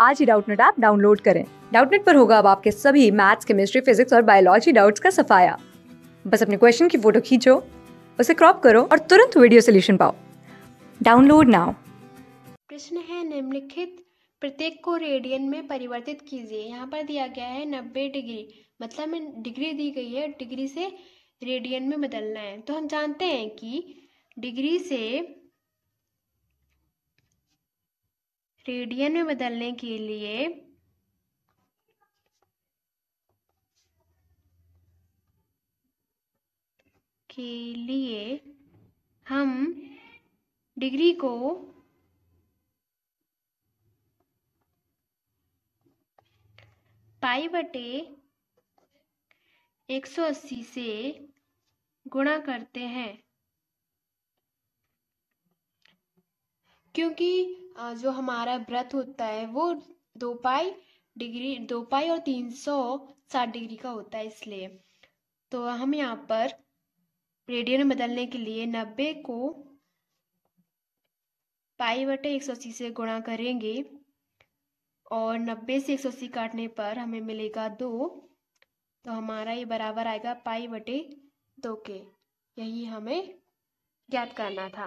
आज ही Doubtnut app download करें। डाउटनेट पर होगा अब आपके सभी मैथ्स, केमिस्ट्री, फिजिक्स और बायोलॉजी डाउट्स का सफाया। बस अपने क्वेश्चन की फ़ोटो खींचो, उसे क्रॉप करो और तुरंत वीडियो सोल्यूशन पाओ। Download now. प्रश्न है, निम्नलिखित प्रत्येक को रेडियन में परिवर्तित कीजिए। यहाँ पर दिया गया है नब्बे डिग्री। मतलब में डिग्री दी गई है, डिग्री से रेडियन में बदलना है। तो हम जानते हैं कि डिग्री से रेडियन में बदलने के लिए के लिए हम डिग्री को पाई बटे एक सौ अस्सी से गुणा करते हैं। क्योंकि जो हमारा व्रत होता है, वो दो पाई डिग्री, दो पाई और तीन सौ साठ डिग्री का होता है इसलिए। तो हम यहाँ पर रेडियन बदलने के लिए नब्बे को पाई बटे एक सौ अस्सी से गुणा करेंगे और नब्बे से एक सौ अस्सी काटने पर हमें मिलेगा दो तो हमारा ये बराबर आएगा पाई बटे दो के। यही हमें ज्ञात करना था।